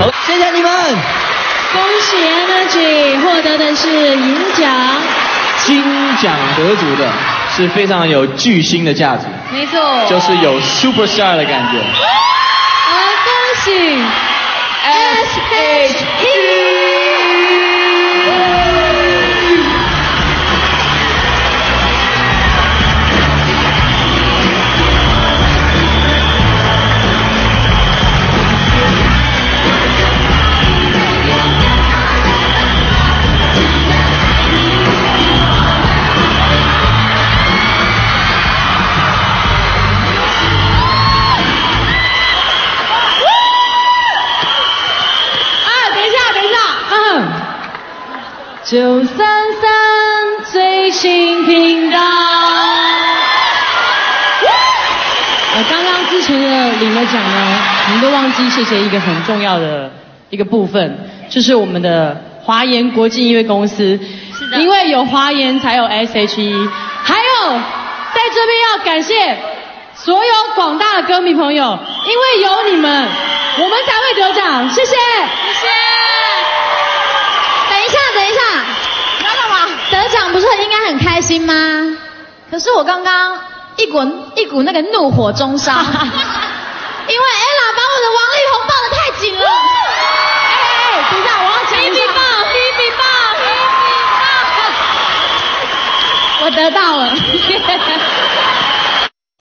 好，谢谢你们。恭喜 Energy 获得的是银奖，金奖得主的是非常有巨星的价值，没错，就是有 super star 的感觉。好，恭喜 S H E。九三三最新频道。呃，刚刚之前的领了奖呢，你们都忘记谢谢一个很重要的一个部分，就是我们的华研国际音乐公司。是的。因为有华研才有 SHE，还有在这边要感谢所有广大的歌迷朋友，因为有你们，我们才会得奖。谢谢。等一下，等一下，你要干嘛？得奖不是应该很开心吗？可是我刚刚一股一股那个怒火中烧，因为 ella 把我的王力宏抱得太紧了。哎哎哎，等一下，我要我得到了。